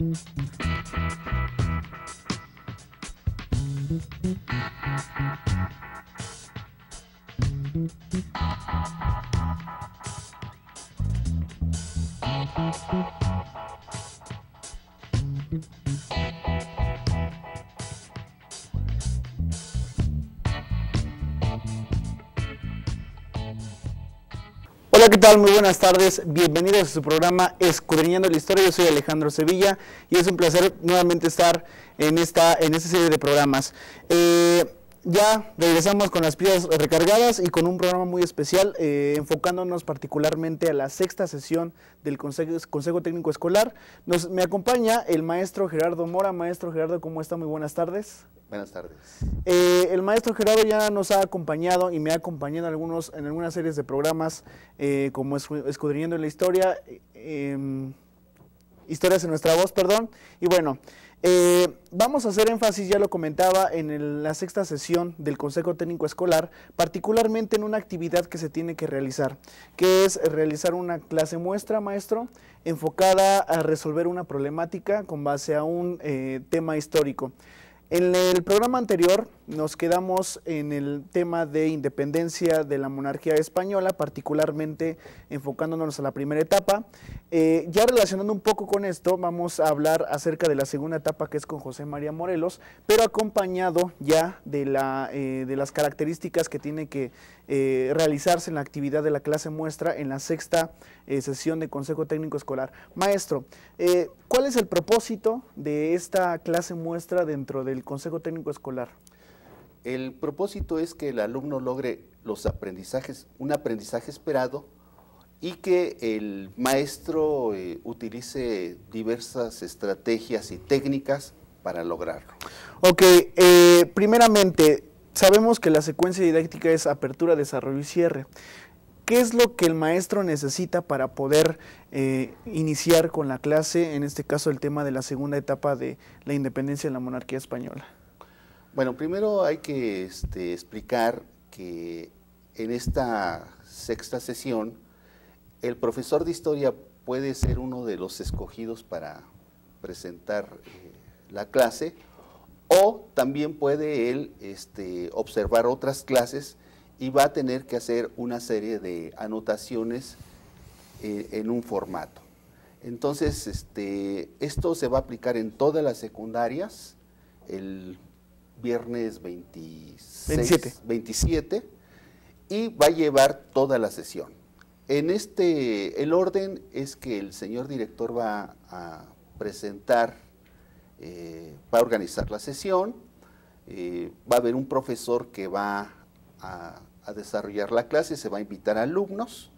Thank you. Hola, ¿qué tal? Muy buenas tardes. Bienvenidos a su programa Escudriñando la Historia. Yo soy Alejandro Sevilla y es un placer nuevamente estar en esta, en esta serie de programas. Eh, ya regresamos con las pilas recargadas y con un programa muy especial, eh, enfocándonos particularmente a la sexta sesión del Consejo, Consejo Técnico Escolar. Nos, me acompaña el maestro Gerardo Mora. Maestro Gerardo, ¿cómo está? Muy buenas tardes. Buenas tardes. Eh, el maestro Gerardo ya nos ha acompañado y me ha acompañado en, algunos, en algunas series de programas eh, como Escudriñando en la Historia, eh, Historias en nuestra voz, perdón. Y bueno, eh, vamos a hacer énfasis, ya lo comentaba, en la sexta sesión del Consejo Técnico Escolar, particularmente en una actividad que se tiene que realizar, que es realizar una clase muestra, maestro, enfocada a resolver una problemática con base a un eh, tema histórico. En el programa anterior nos quedamos en el tema de independencia de la monarquía española, particularmente enfocándonos a la primera etapa. Eh, ya relacionando un poco con esto, vamos a hablar acerca de la segunda etapa que es con José María Morelos, pero acompañado ya de, eh, de las características que tiene que eh, realizarse en la actividad de la clase muestra en la sexta eh, sesión de Consejo Técnico Escolar. Maestro, eh, ¿cuál es el propósito de esta clase muestra dentro del Consejo Técnico Escolar? El propósito es que el alumno logre los aprendizajes, un aprendizaje esperado y que el maestro eh, utilice diversas estrategias y técnicas para lograrlo. Ok, eh, primeramente, sabemos que la secuencia didáctica es apertura, desarrollo y cierre. ¿Qué es lo que el maestro necesita para poder eh, iniciar con la clase, en este caso el tema de la segunda etapa de la independencia de la monarquía española? Bueno, primero hay que este, explicar que en esta sexta sesión el profesor de historia puede ser uno de los escogidos para presentar eh, la clase o también puede él este, observar otras clases y va a tener que hacer una serie de anotaciones eh, en un formato. Entonces, este, esto se va a aplicar en todas las secundarias el viernes 26, 27. 27 y va a llevar toda la sesión. En este, el orden es que el señor director va a presentar, eh, va a organizar la sesión, eh, va a haber un profesor que va a, desarrollar la clase, se va a invitar a alumnos,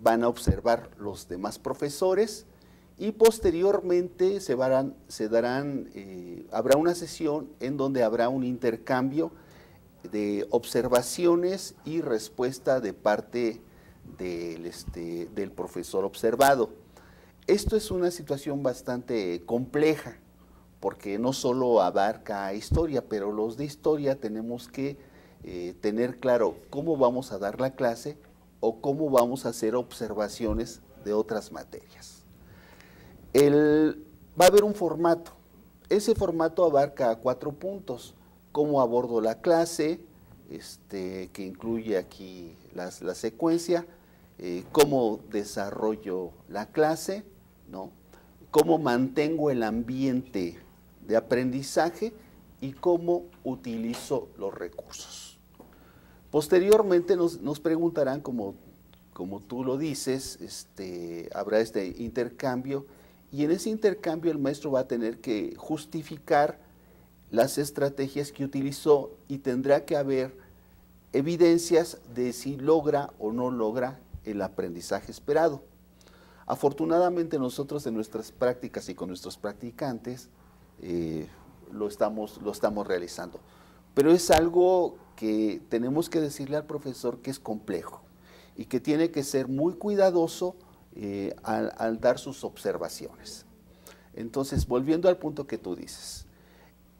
van a observar los demás profesores y posteriormente se, darán, eh, habrá una sesión en donde habrá un intercambio de observaciones y respuesta de parte del, este, del profesor observado. Esto es una situación bastante compleja, porque no solo abarca historia, pero los de historia tenemos que eh, tener claro cómo vamos a dar la clase o cómo vamos a hacer observaciones de otras materias. El- va a haber un formato. Ese formato abarca cuatro puntos. Cómo abordo la clase, este, que incluye aquí la secuencia, eh, cómo desarrollo la clase, ¿no? cómo mantengo el ambiente de aprendizaje y cómo utilizo los recursos. Posteriormente nos, nos preguntarán, como, como tú lo dices, este, habrá este intercambio y en ese intercambio el maestro va a tener que justificar las estrategias que utilizó y tendrá que haber evidencias de si logra o no logra el aprendizaje esperado. Afortunadamente nosotros en nuestras prácticas y con nuestros practicantes eh, lo, estamos, lo estamos realizando. Pero es algo que tenemos que decirle al profesor que es complejo y que tiene que ser muy cuidadoso eh, al, dar sus observaciones. Entonces, volviendo al punto que tú dices,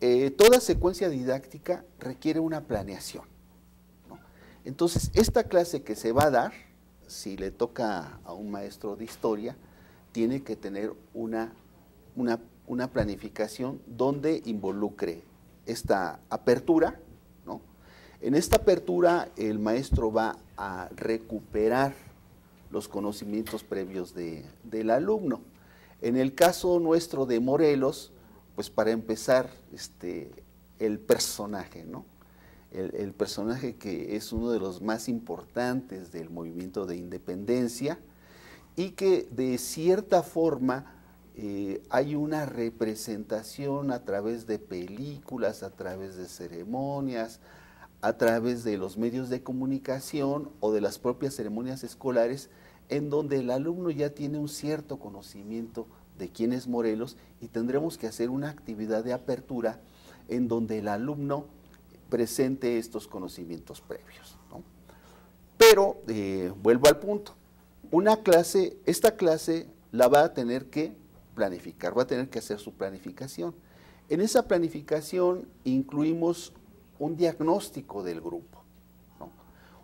eh, toda secuencia didáctica requiere una planeación. Entonces, esta clase que se va a dar, si le toca a un maestro de historia, tiene que tener una, una, una planificación donde involucre esta apertura. ¿no? En esta apertura el maestro va a recuperar los conocimientos previos del alumno. En el caso nuestro de Morelos, pues para empezar, este, el personaje, ¿no? El, personaje que es uno de los más importantes del movimiento de independencia y que de cierta forma eh, hay una representación a través de películas, a través de ceremonias, a través de los medios de comunicación o de las propias ceremonias escolares, en donde el alumno ya tiene un cierto conocimiento de quién es Morelos y tendremos que hacer una actividad de apertura en donde el alumno presente estos conocimientos previos. Pero, eh, vuelvo al punto, una clase, esta clase la va a tener que planificar, va a tener que hacer su planificación. En esa planificación incluimos un diagnóstico del grupo.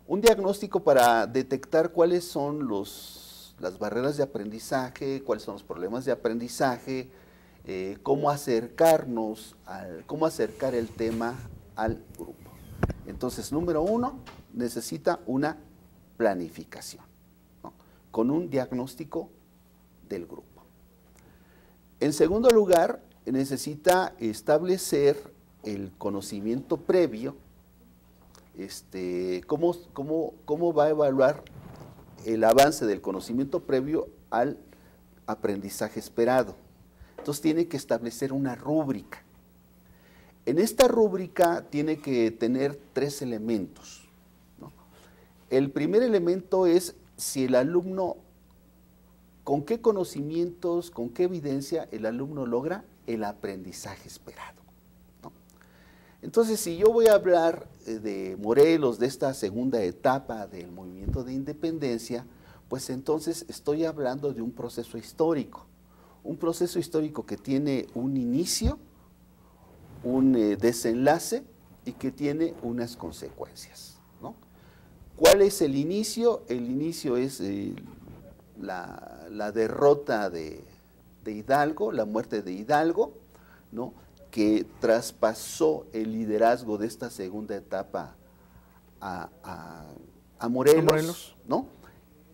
Un diagnóstico para detectar cuáles son los, las barreras de aprendizaje, cuáles son los problemas de aprendizaje, eh, cómo acercarnos, al, cómo acercar el tema al grupo. Entonces, número uno, necesita una planificación, con un diagnóstico del grupo. En segundo lugar, necesita establecer el conocimiento previo, este, cómo, cómo, cómo va a evaluar el avance del conocimiento previo al aprendizaje esperado. Entonces tiene que establecer una rúbrica. En esta rúbrica tiene que tener tres elementos. El primer elemento es si el alumno, con qué conocimientos, con qué evidencia el alumno logra el aprendizaje esperado. Entonces, si yo voy a hablar eh, de Morelos, de esta segunda etapa del movimiento de independencia, pues entonces estoy hablando de un proceso histórico, un proceso histórico que tiene un inicio, un eh, desenlace y que tiene unas consecuencias. ¿Cuál es el inicio? El inicio es eh, la, derrota de, Hidalgo, la muerte de Hidalgo, ¿no? que traspasó el liderazgo de esta segunda etapa a, Morelos, ¿no?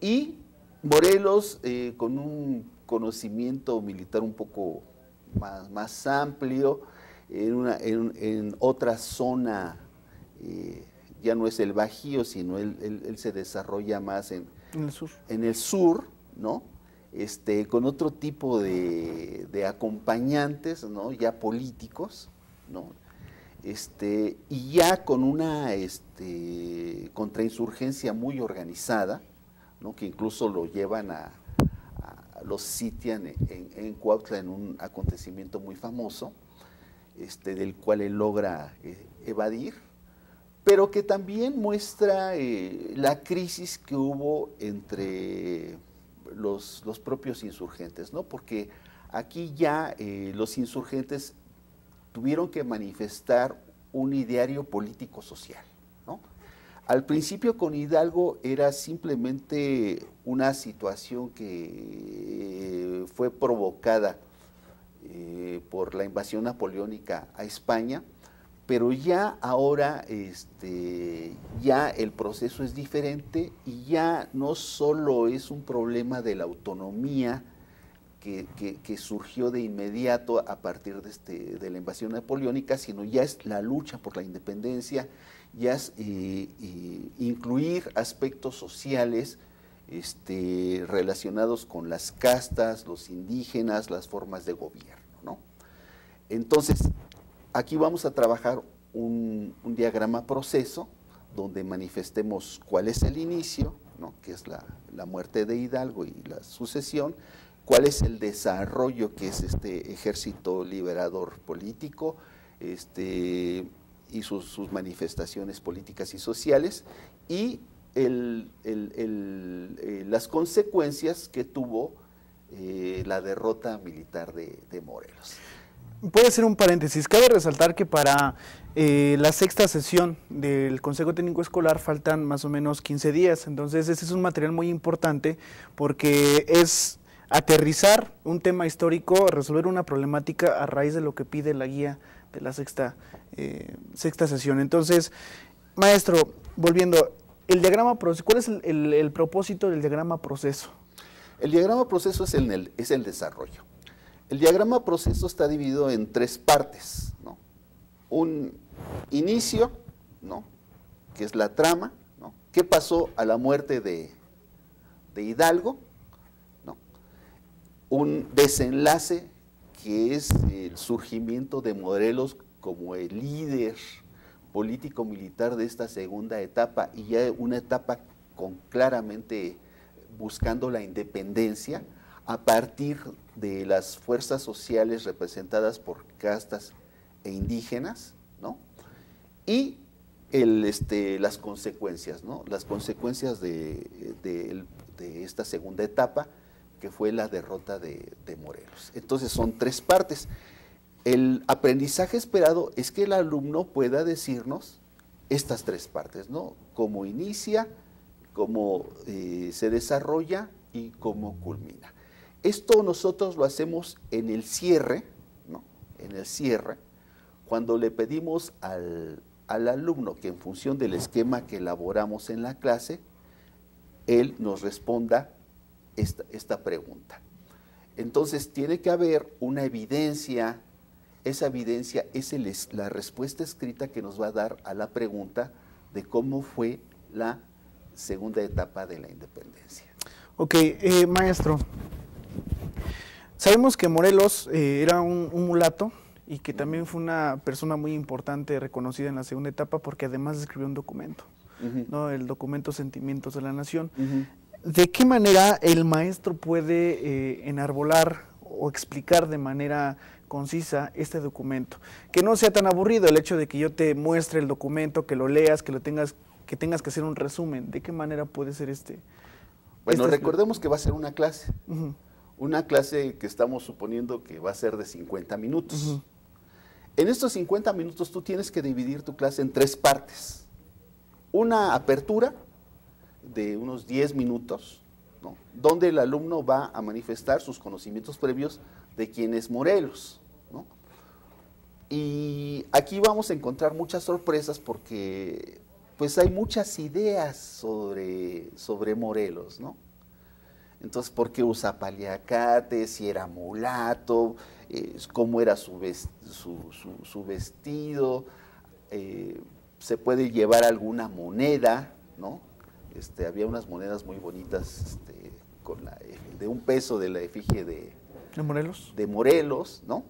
Y Morelos, eh, con un conocimiento militar un poco más, más amplio, en, una, en, otra zona, eh, ya no es el Bajío, sino él, se desarrolla más en, el sur, en el sur ¿no? Este, con otro tipo de, acompañantes, ya políticos, este, y ya con una este, contrainsurgencia muy organizada, que incluso lo llevan a, los sitian en, Cuautla en un acontecimiento muy famoso, del cual él logra eh, evadir, pero que también muestra eh, la crisis que hubo entre los, propios insurgentes, ¿no? Porque aquí ya eh, los insurgentes tuvieron que manifestar un ideario político-social, ¿no? Al principio con Hidalgo era simplemente una situación que fue provocada eh, por la invasión napoleónica a España, pero ya ahora este, ya el proceso es diferente y ya no solo es un problema de la autonomía que, surgió de inmediato a partir de, este, de, la invasión napoleónica, sino ya es la lucha por la independencia, ya es eh, eh, incluir aspectos sociales este, relacionados con las castas, los indígenas, las formas de gobierno. ¿no? Entonces, Aquí vamos a trabajar un, diagrama proceso donde manifestemos cuál es el inicio, que es la, muerte de Hidalgo y la sucesión, cuál es el desarrollo que es este ejército liberador político este, y sus, manifestaciones políticas y sociales, y eh, las consecuencias que tuvo eh, la derrota militar de Morelos. Puede ser un paréntesis. Cabe resaltar que para eh, la sexta sesión del Consejo Técnico Escolar faltan más o menos 15 días. Entonces, este es un material muy importante porque es aterrizar un tema histórico, resolver una problemática a raíz de lo que pide la guía de la sexta, eh, sexta sesión. Entonces, maestro, volviendo, el diagrama proceso, ¿cuál es el, propósito del diagrama proceso? El diagrama proceso es el, es el desarrollo. El diagrama proceso está dividido en tres partes. Un inicio. Que es la trama. ¿Qué pasó a la muerte de, Hidalgo? Un desenlace que es el surgimiento de Morelos como el líder político-militar de esta segunda etapa y ya una etapa con claramente buscando la independencia a partir de las fuerzas sociales representadas por castas e indígenas, ¿no? Y el, este, las consecuencias, ¿no? Las consecuencias de, esta segunda etapa, que fue la derrota de, de Morelos. Entonces son tres partes. El aprendizaje esperado es que el alumno pueda decirnos estas tres partes, ¿no? Cómo inicia, cómo eh, se desarrolla y cómo culmina. Esto nosotros lo hacemos en el cierre, ¿no? En el cierre, cuando le pedimos al, alumno que en función del esquema que elaboramos en la clase, él nos responda esta, esta pregunta. Entonces tiene que haber una evidencia esa evidencia es la respuesta escrita que nos va a dar a la pregunta de cómo fue la segunda etapa de la independencia. Ok, eh, maestro, sabemos que Morelos eh, era un, mulato y que también fue una persona muy importante, reconocida en la segunda etapa, porque además escribió un documento, ¿no? el documento Sentimientos de la Nación. ¿De qué manera el maestro puede eh, enarbolar o explicar de manera concisa este documento. Que no sea tan aburrido el hecho de que yo te muestre el documento, que lo leas, que lo tengas que tengas que hacer un resumen. ¿De qué manera puede ser este? Bueno, este recordemos que va a ser una clase. Una clase que estamos suponiendo que va a ser de 50 minutos. En estos 50 minutos tú tienes que dividir tu clase en tres partes. Una apertura de unos 10 minutos, donde el alumno va a manifestar sus conocimientos previos de quién es Morelos. Y aquí vamos a encontrar muchas sorpresas porque pues hay muchas ideas sobre, sobre Morelos, ¿no? Entonces, ¿por qué usa paliacate? Si era mulato, eh, cómo era su, su, vestido, eh, se puede llevar alguna moneda, ¿no? Este, había unas monedas muy bonitas este, con la, de un peso de la efigie de, de Morelos. De Morelos, ¿no?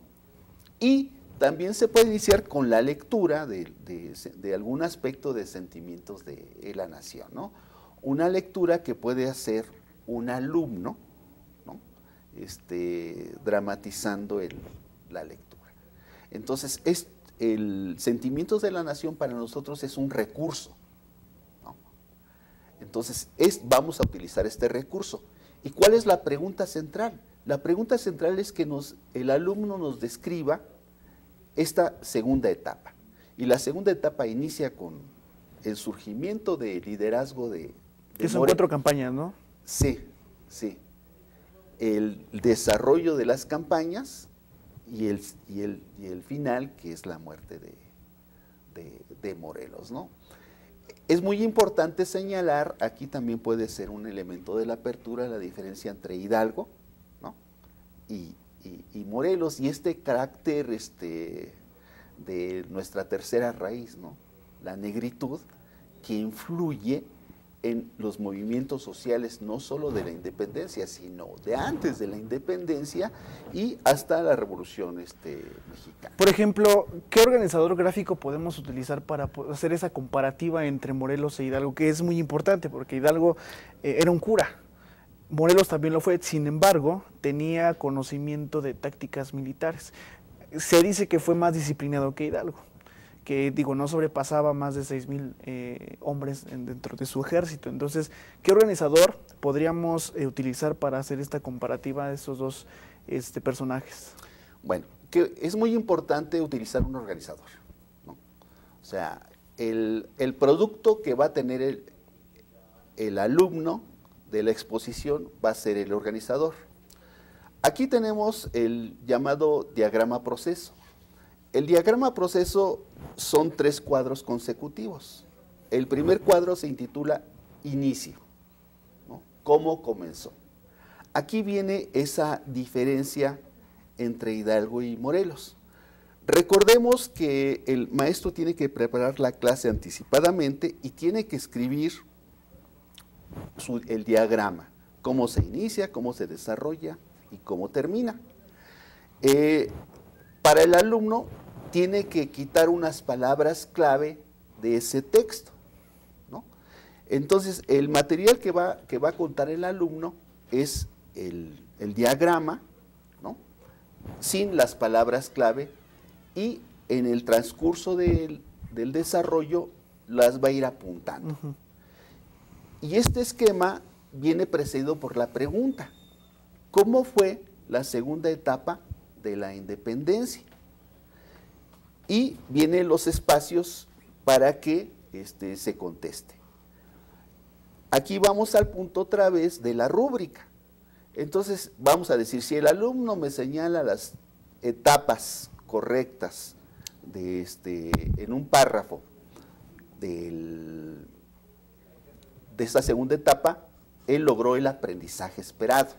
Y también se puede iniciar con la lectura de, algún aspecto de sentimientos de la nación, ¿no? Una lectura que puede hacer un alumno, ¿no? Este, dramatizando la lectura. Entonces, es, el Sentimientos de la Nación para nosotros es un recurso. ¿no? Entonces, es, vamos a utilizar este recurso. ¿Y cuál es la pregunta central? La pregunta central es que nos, el alumno nos describa esta segunda etapa. Y la segunda etapa inicia con el surgimiento del liderazgo de... de son cuatro campañas, ¿no? Sí, sí. El desarrollo de las campañas y el, y el, y el final, que es la muerte de, de, Morelos, ¿no? Es muy importante señalar, aquí también puede ser un elemento de la apertura, la diferencia entre Hidalgo, y, Morelos, y este carácter este, de nuestra tercera raíz, ¿no? la negritud, que influye en los movimientos sociales no solo de la independencia, sino de antes de la independencia y hasta la revolución este, mexicana. Por ejemplo, ¿qué organizador gráfico podemos utilizar para hacer esa comparativa entre Morelos e Hidalgo? Que es muy importante, porque Hidalgo eh, era un cura, Morelos también lo fue, sin embargo, tenía conocimiento de tácticas militares. Se dice que fue más disciplinado que Hidalgo, que digo, no sobrepasaba más de 6 mil eh, hombres dentro de su ejército. Entonces, ¿qué organizador podríamos eh, utilizar para hacer esta comparativa de esos dos este, personajes? Bueno, que es muy importante utilizar un organizador. O sea, el, producto que va a tener el, el alumno de la exposición va a ser el organizador. Aquí tenemos el llamado diagrama proceso. El diagrama proceso son tres cuadros consecutivos. El primer cuadro se intitula inicio, ¿cómo comenzó? Aquí viene esa diferencia entre Hidalgo y Morelos. Recordemos que el maestro tiene que preparar la clase anticipadamente y tiene que escribir el diagrama, cómo se inicia, cómo se desarrolla y cómo termina. Eh, para el alumno tiene que quitar unas palabras clave de ese texto. Entonces, el material que va, que va a contar el alumno es el, diagrama, ¿no? sin las palabras clave, y en el transcurso del, desarrollo las va a ir apuntando. Y este esquema viene precedido por la pregunta, ¿cómo fue la segunda etapa de la independencia? Y vienen los espacios para que este, se conteste. Aquí vamos al punto otra vez de la rúbrica. Entonces, vamos a decir, si el alumno me señala las etapas correctas de este, en un párrafo de esta segunda etapa, él logró el aprendizaje esperado.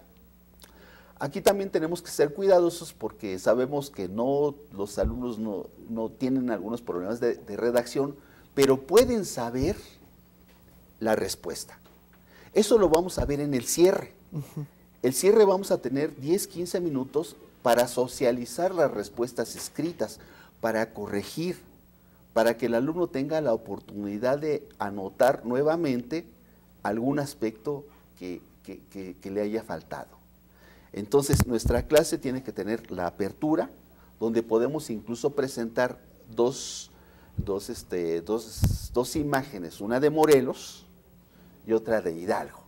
Aquí también tenemos que ser cuidadosos porque sabemos que no, los alumnos no, tienen algunos problemas de, redacción, pero pueden saber la respuesta. Eso lo vamos a ver en el cierre. El cierre vamos a tener 10, 15 minutos para socializar las respuestas escritas, para corregir, para que el alumno tenga la oportunidad de anotar nuevamente algún aspecto que, le haya faltado. Entonces, nuestra clase tiene que tener la apertura, donde podemos incluso presentar dos, dos, este, dos, dos imágenes, una de Morelos y otra de Hidalgo.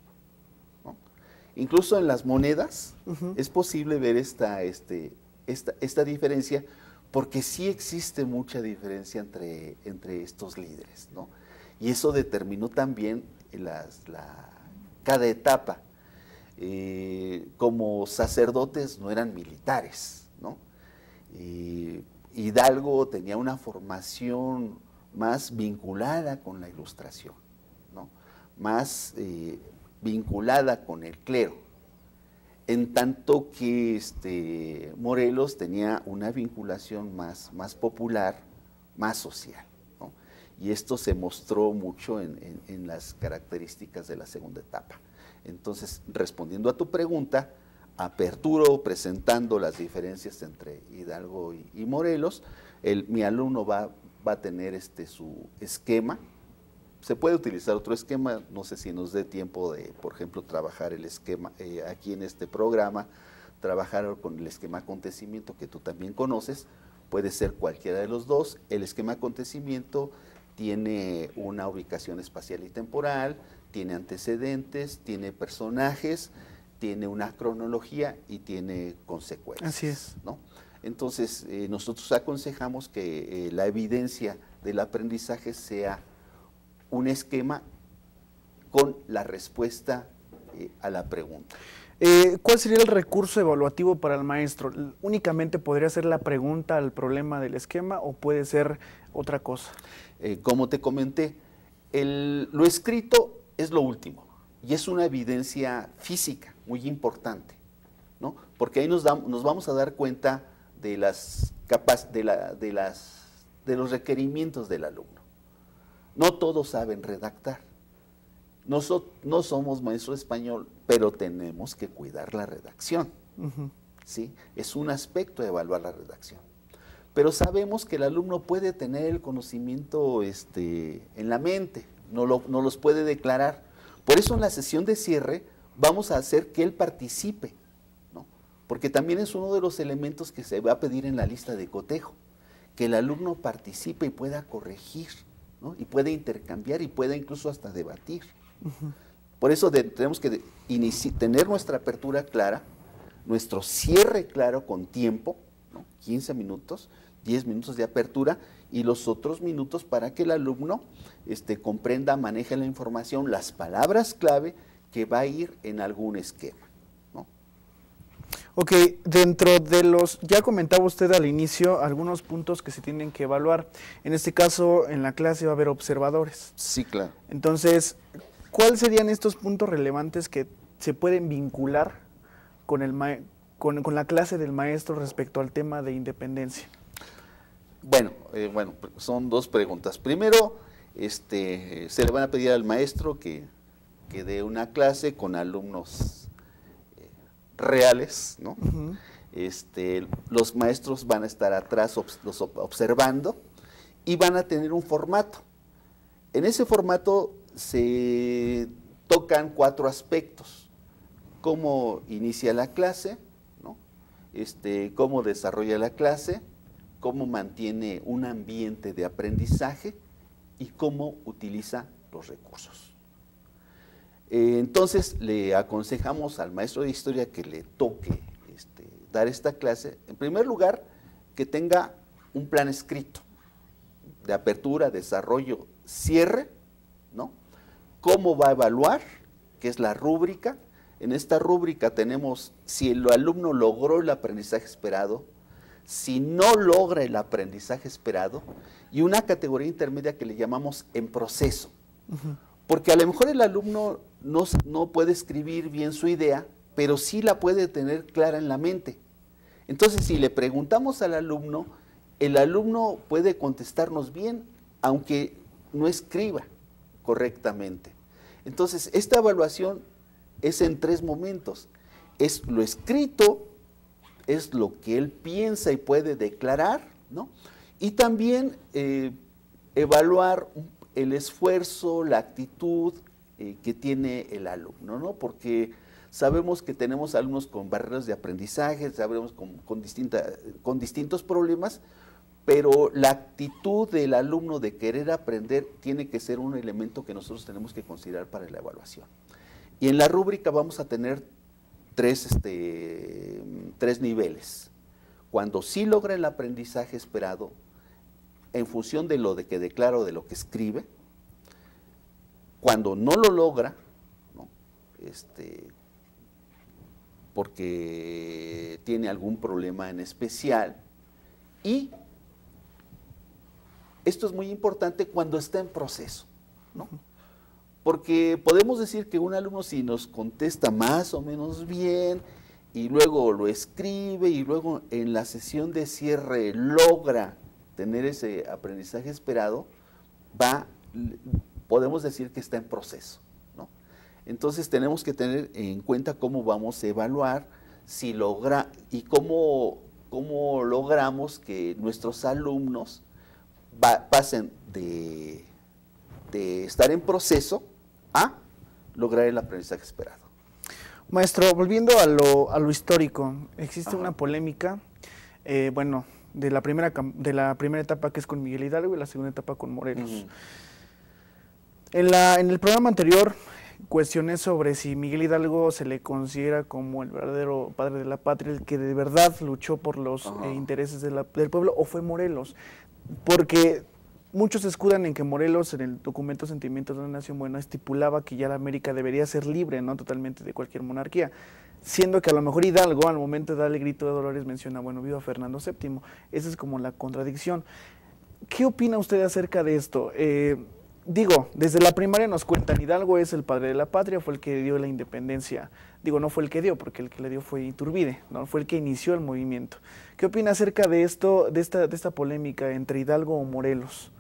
Incluso en las monedas es posible ver esta, este, esta, esta, diferencia porque sí existe mucha diferencia entre, entre estos líderes. ¿no? Y eso determinó también las, la, cada etapa. Eh, como sacerdotes no eran militares. Hidalgo tenía una formación más vinculada con la ilustración, más eh, vinculada con el clero, en tanto que este, Morelos tenía una vinculación más popular, más social. Y esto se mostró mucho en, las características de la segunda etapa. Entonces, respondiendo a tu pregunta, aperturo presentando las diferencias entre Hidalgo y, Morelos, el, mi alumno va, va a tener este, su esquema, se puede utilizar otro esquema, no sé si nos dé tiempo de, por ejemplo, trabajar el esquema eh, aquí en este programa, trabajar con el esquema acontecimiento que tú también conoces, puede ser cualquiera de los dos. El esquema acontecimiento tiene una ubicación espacial y temporal, tiene antecedentes, tiene personajes, tiene una cronología y tiene consecuencias. Así es. ¿no? Entonces, eh, nosotros aconsejamos que eh, la evidencia del aprendizaje sea un esquema con la respuesta eh, a la pregunta. ¿Cuál sería el recurso evaluativo para el maestro? ¿Únicamente podría ser la pregunta al problema del esquema o puede ser otra cosa? Como te comenté, lo escrito es lo último y es una evidencia física muy importante, ¿no? porque ahí nos, nos vamos a dar cuenta de, las de, la, de, las, de los requerimientos del alumno. No todos saben redactar. No, no somos maestro español, pero tenemos que cuidar la redacción. ¿sí? Es un aspecto de evaluar la redacción. Pero sabemos que el alumno puede tener el conocimiento este, en la mente, no, no los puede declarar. Por eso en la sesión de cierre vamos a hacer que él participe, ¿no? porque también es uno de los elementos que se va a pedir en la lista de cotejo, que el alumno participe y pueda corregir y puede intercambiar y puede incluso hasta debatir. Por eso tenemos que tener nuestra apertura clara, nuestro cierre claro con tiempo, ¿no? 15 minutos, 10 minutos de apertura y los otros minutos para que el alumno este, comprenda, maneje la información, las palabras clave que va a ir en algún esquema. ¿no? Ok, dentro de los, ya comentaba usted al inicio algunos puntos que se tienen que evaluar. En este caso, en la clase va a haber observadores. Sí, claro. Entonces, ¿cuáles serían estos puntos relevantes que se pueden vincular con, el con, con la clase del maestro respecto al tema de independencia? Bueno, eh, bueno, son dos preguntas. Primero, este, se le van a pedir al maestro que, que dé una clase con alumnos eh, reales, ¿no? este, los maestros van a estar atrás los observando y van a tener un formato. En ese formato se tocan cuatro aspectos. Cómo inicia la clase, ¿no? este, cómo desarrolla la clase, cómo mantiene un ambiente de aprendizaje y cómo utiliza los recursos. Eh, entonces le aconsejamos al maestro de historia que le toque este, dar esta clase, en primer lugar, que tenga un plan escrito de apertura, desarrollo, cierre, ¿no? ¿Cómo va a evaluar? que es la rúbrica. En esta rúbrica tenemos si el alumno logró el aprendizaje esperado, si no logra el aprendizaje esperado y una categoría intermedia que le llamamos en proceso. Porque a lo mejor el alumno no, no, puede escribir bien su idea, pero sí la puede tener clara en la mente. Entonces, si le preguntamos al alumno, el alumno puede contestarnos bien, aunque no escriba correctamente. Entonces, esta evaluación es en tres momentos. Es lo escrito, es lo que él piensa y puede declarar, ¿no? Y también eh, evaluar el esfuerzo, la actitud eh, que tiene el alumno, ¿no? Porque sabemos que tenemos alumnos con barreras de aprendizaje, sabemos con, con, con distintos problemas, pero la actitud del alumno de querer aprender tiene que ser un elemento que nosotros tenemos que considerar para la evaluación. Y en la rúbrica vamos a tener tres, este, tres niveles. Cuando sí logra el aprendizaje esperado, en función de lo de que declara o de lo que escribe, cuando no lo logra, Este, porque tiene algún problema en especial, y esto es muy importante cuando está en proceso, ¿no? Porque podemos decir que un alumno si nos contesta más o menos bien y luego lo escribe y luego en la sesión de cierre logra tener ese aprendizaje esperado, va, podemos decir que está en proceso. ¿no? Entonces tenemos que tener en cuenta cómo vamos a evaluar si logra y cómo, cómo logramos que nuestros alumnos pasen de, de estar en proceso a lograr el aprendizaje esperado. Maestro, volviendo a lo, a lo histórico, existe una polémica, eh, bueno, de la, primera, de la primera etapa que es con Miguel Hidalgo y la segunda etapa con Morelos. en, la, en el programa anterior cuestioné sobre si Miguel Hidalgo se le considera como el verdadero padre de la patria, el que de verdad luchó por los eh, intereses del pueblo, o fue Morelos. Porque Muchos escudan en que Morelos, en el documento Sentimientos de una Nación Buena, estipulaba que ya la América debería ser libre, no totalmente de cualquier monarquía. Siendo que a lo mejor Hidalgo, al momento de darle grito de Dolores, menciona, bueno, viva Fernando VII. Esa es como la contradicción. ¿Qué opina usted acerca de esto? Eh, digo, desde la primaria nos cuentan, Hidalgo es el padre de la patria, fue el que dio la independencia. Digo, no fue el que dio, porque el que le dio fue Iturbide, ¿no? fue el que inició el movimiento. ¿Qué opina acerca de esto, de esta, de esta polémica entre Hidalgo o Morelos?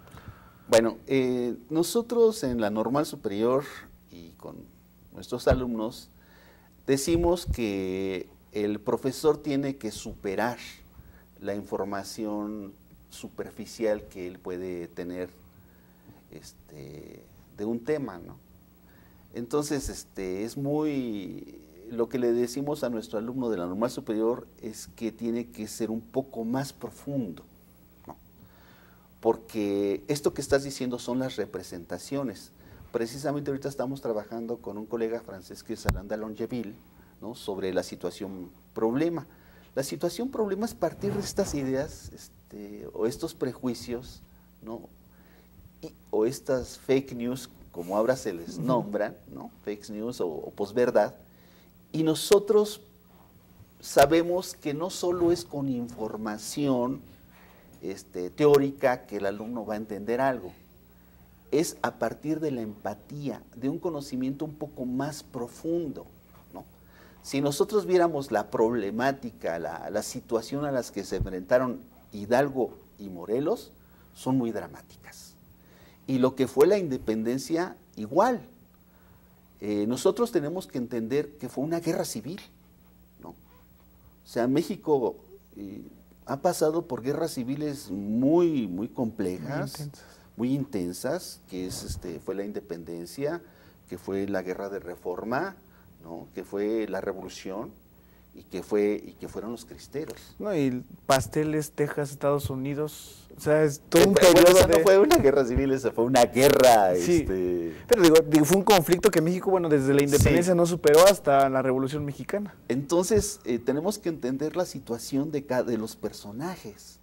Bueno, eh, nosotros en la normal superior y con nuestros alumnos decimos que el profesor tiene que superar la información superficial que él puede tener este, de un tema, ¿no? Entonces, este, es muy, lo que le decimos a nuestro alumno de la normal superior es que tiene que ser un poco más profundo porque esto que estás diciendo son las representaciones. Precisamente ahorita estamos trabajando con un colega francés que es Alain Longeville, ¿no? sobre la situación problema. La situación problema es partir de estas ideas este, o estos prejuicios, ¿no? o estas fake news, como ahora se les nombran, ¿no? fake news o, o posverdad, y nosotros sabemos que no solo es con información este, teórica que el alumno va a entender algo, es a partir de la empatía, de un conocimiento un poco más profundo. ¿no? Si nosotros viéramos la problemática, la, situación a las que se enfrentaron Hidalgo y Morelos, son muy dramáticas. Y lo que fue la independencia, igual. Eh, nosotros tenemos que entender que fue una guerra civil. ¿no? O sea, México eh, ha pasado por guerras civiles muy, muy complejas, Muy intensas. muy intensas, que es, este, fue la independencia, que fue la guerra de reforma, ¿no? que fue la revolución y que, fue, y que fueron los cristeros. No, y pasteles, Texas, Estados Unidos. O sea, es todo un bueno, periodo no fue una guerra civil, esa fue una guerra. Sí. este, Pero digo, digo, fue un conflicto que México, bueno, desde la independencia Sí. no superó hasta la Revolución Mexicana. Entonces, eh, tenemos que entender la situación de, cada, de los personajes.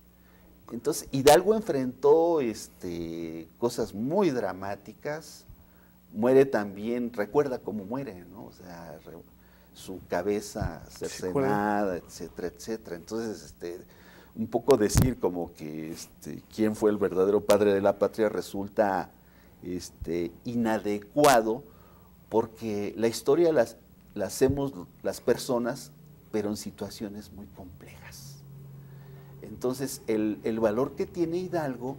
Entonces, Hidalgo enfrentó este, cosas muy dramáticas. Muere también, recuerda cómo muere, ¿no? O sea, re- su cabeza cercenada, etcétera, etcétera. Entonces, este, un poco decir como que este, quién fue el verdadero padre de la patria resulta este, inadecuado porque la historia las, la hacemos las personas, pero en situaciones muy complejas. Entonces, el, el valor que tiene Hidalgo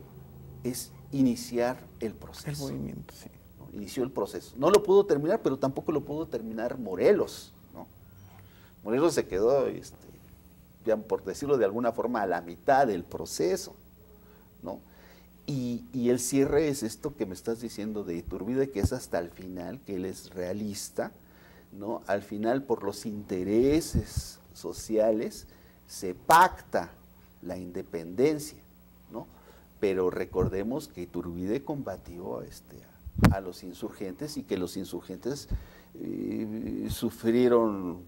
es iniciar el El proceso. movimiento, sí. ¿no? Inició el proceso. No lo pudo terminar, pero tampoco lo pudo terminar Morelos. Morelos se quedó, este, por decirlo de alguna forma, a la mitad del proceso. ¿no? Y, el cierre es esto que me estás diciendo de Iturbide, que es hasta el final, que él es realista. ¿no? Al final, por los intereses sociales, se pacta la independencia. ¿no? Pero recordemos que Iturbide combatió este, a, a los insurgentes y que los insurgentes eh, sufrieron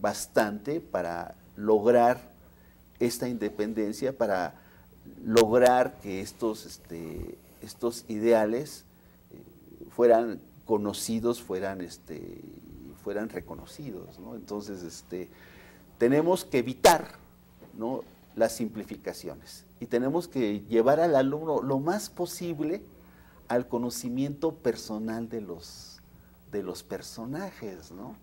bastante para lograr esta independencia, para lograr que estos, este, estos ideales eh, fueran conocidos, fueran, este, fueran reconocidos. ¿no? Entonces, este, tenemos que evitar ¿no? las simplificaciones y tenemos que llevar al alumno lo más posible al conocimiento personal de los, de los personajes, ¿no?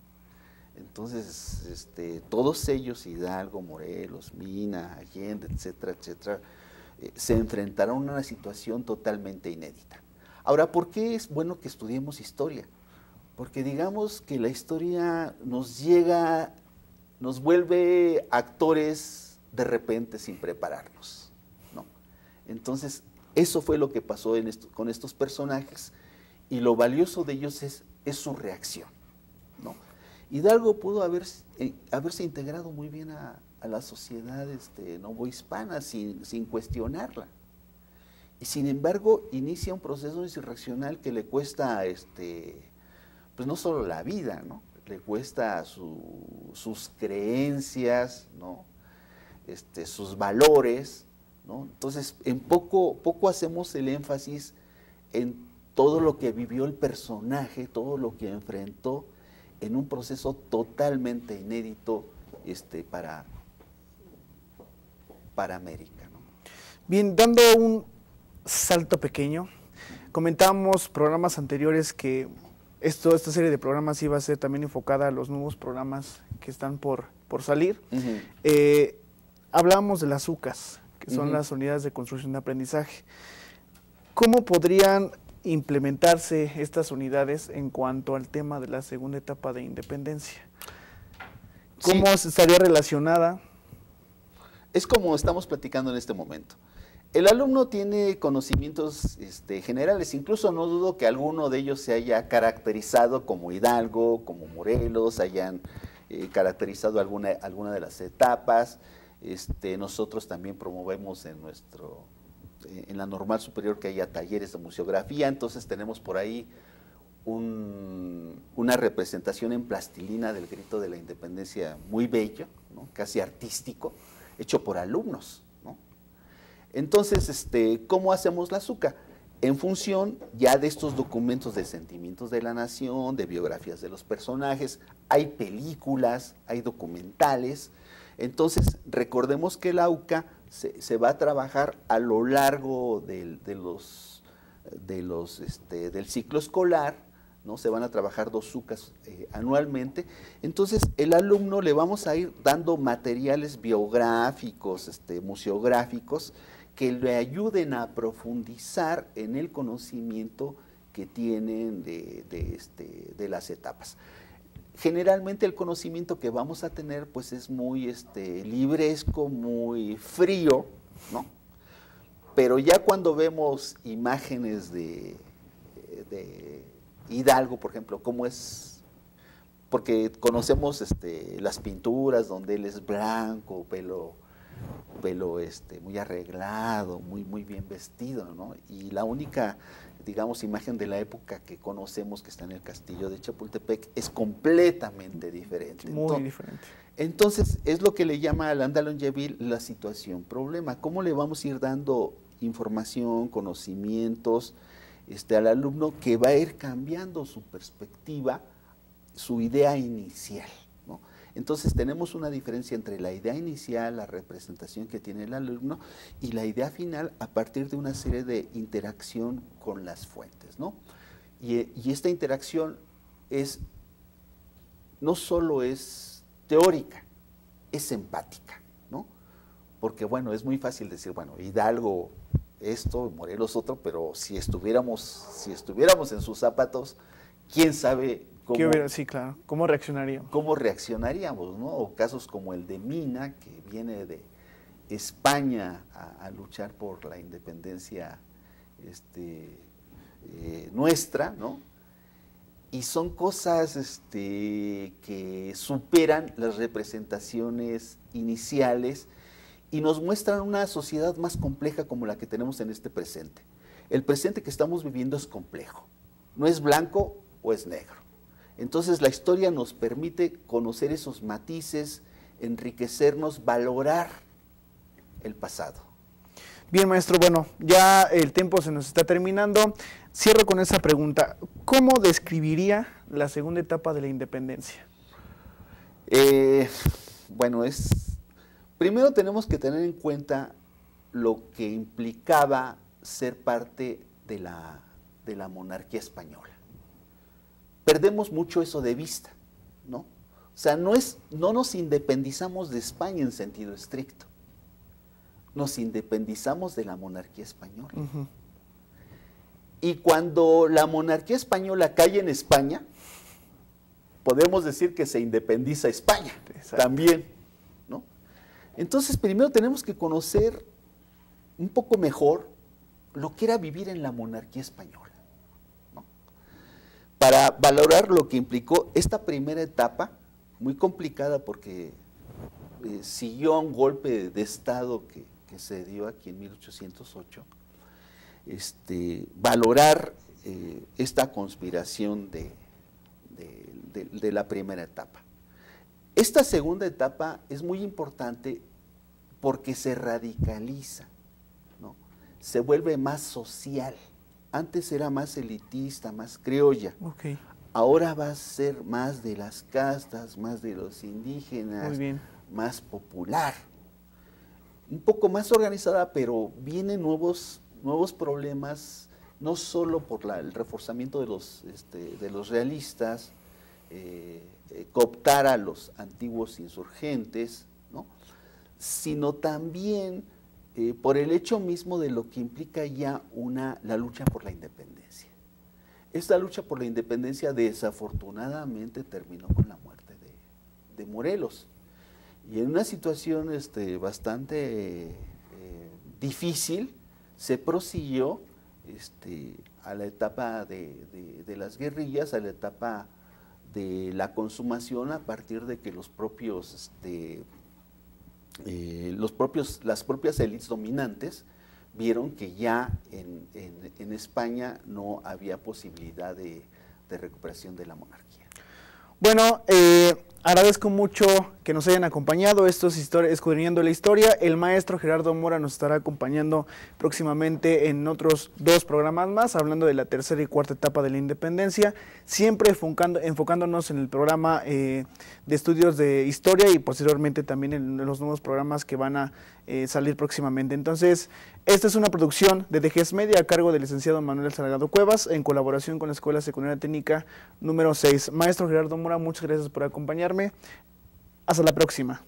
Entonces, este, todos ellos, Hidalgo, Morelos, Mina, Allende, etcétera, etcétera, eh, se enfrentaron a una situación totalmente inédita. Ahora, ¿por qué es bueno que estudiemos historia? Porque digamos que la historia nos llega, nos vuelve actores de repente sin prepararnos. ¿no? Entonces, eso fue lo que pasó con estos personajes y lo valioso de ellos es su reacción. Hidalgo pudo eh, haberse integrado muy bien a, la sociedad este, novohispana sin, sin cuestionarla. Y sin embargo, inicia un proceso insurreccional que le cuesta, este, pues no solo la vida, ¿no? Le cuesta su- sus creencias, ¿no? Este, sus valores. Entonces, en poco, poco hacemos el énfasis en todo lo que vivió el personaje, todo lo que enfrentó en un proceso totalmente inédito este, para, para América. ¿no? Bien, dando un salto pequeño, comentábamos programas anteriores que esto, esta serie de programas iba a ser también enfocada a los nuevos programas que están por, por salir. Eh, hablábamos de las UCAS, que son las unidades de construcción de aprendizaje. ¿Cómo podrían implementarse estas unidades en cuanto al tema de la segunda etapa de independencia? ¿Cómo Sí. estaría relacionada? Es como estamos platicando en este momento. El alumno tiene conocimientos este, generales, incluso no dudo que alguno de ellos se haya caracterizado como Hidalgo, como Morelos, hayan eh, caracterizado alguna, alguna de las etapas. Este, nosotros también promovemos en nuestro en la normal superior que haya talleres de museografía, entonces tenemos por ahí un- una representación en plastilina del grito de la independencia muy bello, casi artístico, hecho por alumnos. Entonces, este, ¿cómo hacemos la azúcar? En función ya de estos documentos de sentimientos de la nación, de biografías de los personajes, hay películas, hay documentales. Entonces, recordemos que el AUCA se, va a trabajar a lo largo de los, de los, este, del ciclo escolar ¿no? Se van a trabajar dos sucas eh, anualmente. Entonces, el alumno le vamos a ir dando materiales biográficos, este, museográficos, que le ayuden a profundizar en el conocimiento que tienen de, este, de las etapas. Generalmente el conocimiento que vamos a tener pues es muy este, libresco, muy frío, ¿no? Pero ya cuando vemos imágenes de Hidalgo, por ejemplo, cómo es, porque conocemos este, las pinturas donde él es blanco, pelo, pelo este, muy arreglado, muy, muy bien vestido, ¿no? Y la única, digamos, imagen de la época que conocemos que está en el castillo de Chapultepec es completamente diferente. Muy diferente. Entonces, es lo que le llama al Andalongeville la situación problema. ¿Cómo le vamos a ir dando información, conocimientos, este, al alumno que va a ir cambiando su perspectiva, su idea inicial. Entonces tenemos una diferencia entre la idea inicial, la representación que tiene el alumno, y la idea final a partir de una serie de interacción con las fuentes. ¿no? Y, esta interacción es, no solo es teórica, es empática. ¿no? Porque bueno, es muy fácil decir, bueno, Hidalgo esto, Morelos otro, pero si estuviéramos, si estuviéramos en sus zapatos, quién sabe cómo, sí, claro. ¿Cómo reaccionaríamos? ¿Cómo reaccionaríamos, no? O casos como el de Mina, que viene de España a, luchar por la independencia este, eh, nuestra, ¿no? Y son cosas este, que superan las representaciones iniciales y nos muestran una sociedad más compleja como la que tenemos en este presente. El presente que estamos viviendo es complejo, no es blanco o es negro. Entonces la historia nos permite conocer esos matices, enriquecernos, valorar el pasado. Bien, maestro, bueno, ya el tiempo se nos está terminando. Cierro con esa pregunta. ¿Cómo describiría la segunda etapa de la independencia? Eh, bueno, es Primero tenemos que tener en cuenta lo que implicaba ser parte de la, de la monarquía española. Perdemos mucho eso de vista, ¿no? O sea, no, es, no nos independizamos de España en sentido estricto. Nos independizamos de la monarquía española. Y cuando la monarquía española cae en España, podemos decir que se independiza España también. Entonces, primero tenemos que conocer un poco mejor lo que era vivir en la monarquía española, para valorar lo que implicó esta primera etapa, muy complicada porque eh, siguió un golpe de Estado que, se dio aquí en 1808, este, valorar eh, esta conspiración de, de la primera etapa. Esta segunda etapa es muy importante porque se radicaliza, ¿no? se vuelve más social. Antes era más elitista, más criolla. Ahora va a ser más de las castas, más de los indígenas, más popular. Un poco más organizada, pero vienen nuevos, nuevos problemas, no solo por el reforzamiento de los, este, de los realistas, eh, eh, cooptar a los antiguos insurgentes, sino también eh, por el hecho mismo de lo que implica ya una, la lucha por la independencia. Esta lucha por la independencia desafortunadamente terminó con la muerte de, Morelos. Y en una situación este, bastante eh, difícil, se prosiguió este, a la etapa de, las guerrillas, a la etapa de la consumación a partir de que los propios este, eh, los propios, las propias élites dominantes vieron que ya en, España no había posibilidad de, recuperación de la monarquía. Bueno, eh, agradezco mucho que nos hayan acompañado. Esto es Escudriñando la Historia. El maestro Gerardo Mora nos estará acompañando próximamente en otros dos programas más, hablando de la tercera y cuarta etapa de la independencia, siempre enfocando, enfocándonos en el programa eh, de estudios de historia y posteriormente también en los nuevos programas que van a eh, salir próximamente. Entonces, esta es una producción de DGS Media a cargo del licenciado Manuel Salgado Cuevas en colaboración con la Escuela Secundaria Técnica número 6. Maestro Gerardo Mora, muchas gracias por acompañarme. Hasta la próxima.